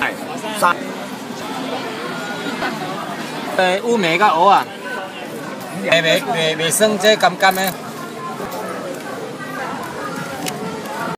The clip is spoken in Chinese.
菜三。诶，乌梅甲蚵啊，袂袂袂袂酸，这甘甘的。